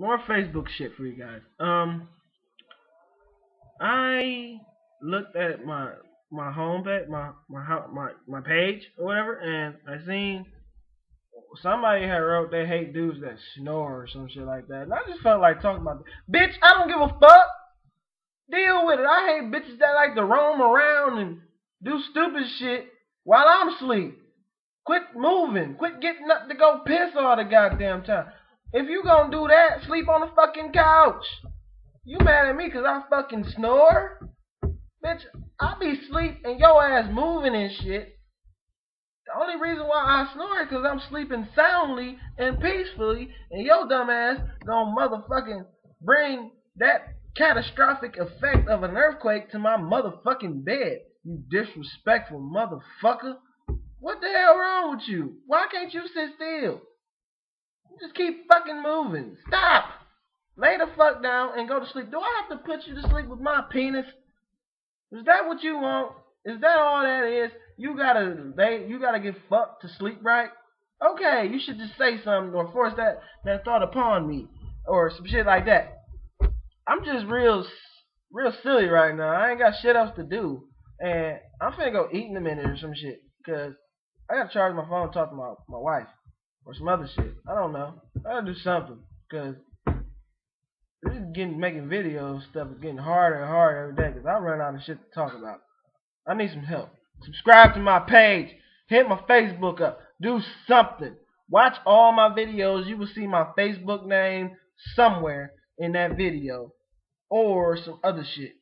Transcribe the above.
more Facebook shit for you guys. Um, I looked at my my home page, my my my my page or whatever, and I seen somebody had wrote they hate dudes that snore or some shit like that, and I just felt like talking about, it. bitch, I don't give a fuck. Deal with it. I hate bitches that like to roam around and do stupid shit while I'm asleep. Quit moving. Quit getting up to go piss all the goddamn time. If you gonna do that, sleep on the fucking couch. You mad at me because I fucking snore? Bitch, I be sleep and your ass moving and shit. The only reason why I snore is because I'm sleeping soundly and peacefully, and your dumb ass gonna motherfucking bring that catastrophic effect of an earthquake to my motherfucking bed. You disrespectful motherfucker. What the hell wrong with you? Why can't you sit still? Just keep fucking moving. Stop. Lay the fuck down and go to sleep. Do I have to put you to sleep with my penis? Is that what you want? Is that all that is? You gotta they you gotta get fucked to sleep right? Okay, you should just say something or force that that thought upon me or some shit like that. I'm just real real silly right now. I ain't got shit else to do, and I'm finna go eat in a minute or some shit because I gotta charge my phone and talk to my my wife or some other shit. I don't know. I gotta do something because this is getting making videos stuff is getting harder and harder every day because I run out of shit to talk about. I need some help. Subscribe to my page. Hit my Facebook up. Do something. Watch all my videos. You will see my Facebook name somewhere in that video or some other shit.